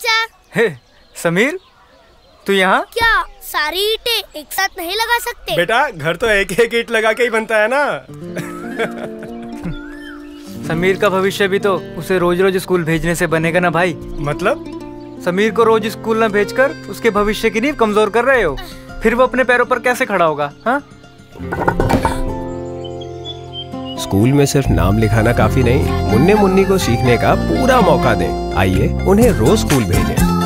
चाचा। हे समीर तू यहाँ? क्या सारी ईटे एक साथ नहीं लगा सकते? बेटा घर तो एक एक ईट लगा के ही बनता है ना। समीर का भविष्य भी तो उसे रोज रोज स्कूल भेजने से बनेगा ना भाई? मतलब? समीर को रोज स्कूल न भेजकर उसके भविष्य की नींव कमज़ोर कर रहे हो? फिर वो अपने पैरों पर कैसे खड़ा होगा हाँ? स्कूल में सिर्फ़ नाम लिखाना काफ़ी नहीं, मुन्ने मुन्नी को सीखने का पूरा मौका दें। आइए, उन्हें रोज स्कूल भेजें।